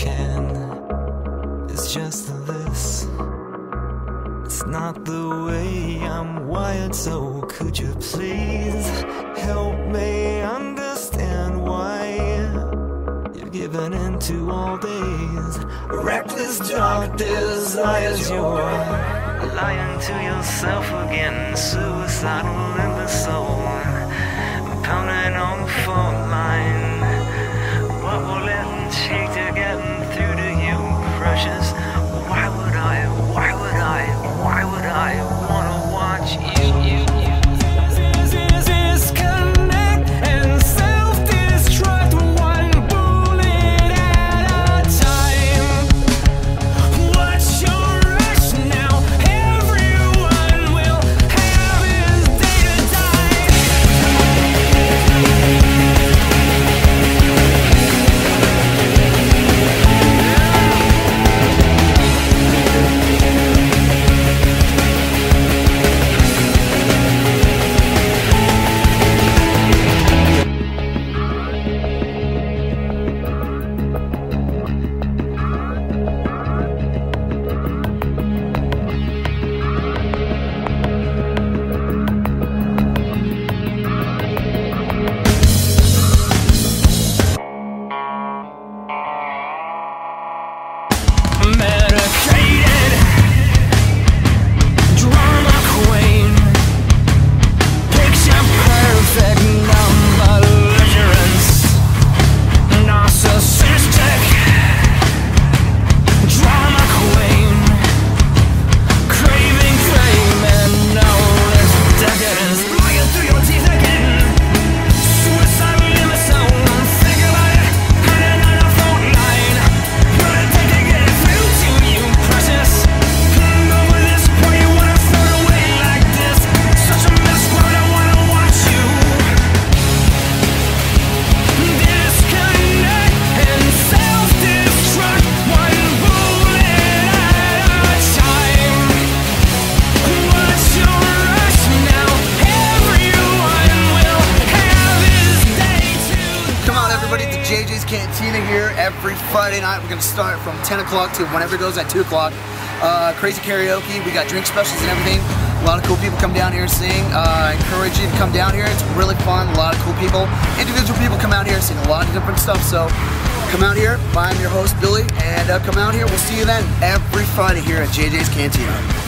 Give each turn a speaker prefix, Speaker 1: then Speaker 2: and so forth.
Speaker 1: can. It's just this. It's not the way I'm wired, so could you please help me understand why you've given into all days reckless dark desires? You're lying to yourself again, suicidal in the soul, pounding on the fault
Speaker 2: here every Friday night. We're going to start from 10 o'clock to whenever it goes at 2 o'clock. Uh, crazy karaoke. We got drink specials and everything. A lot of cool people come down here and sing. Uh, I encourage you to come down here. It's really fun. A lot of cool people. Individual people come out here sing a lot of different stuff. So come out here. I'm your host, Billy. And uh, come out here. We'll see you then every Friday here at JJ's Cantina.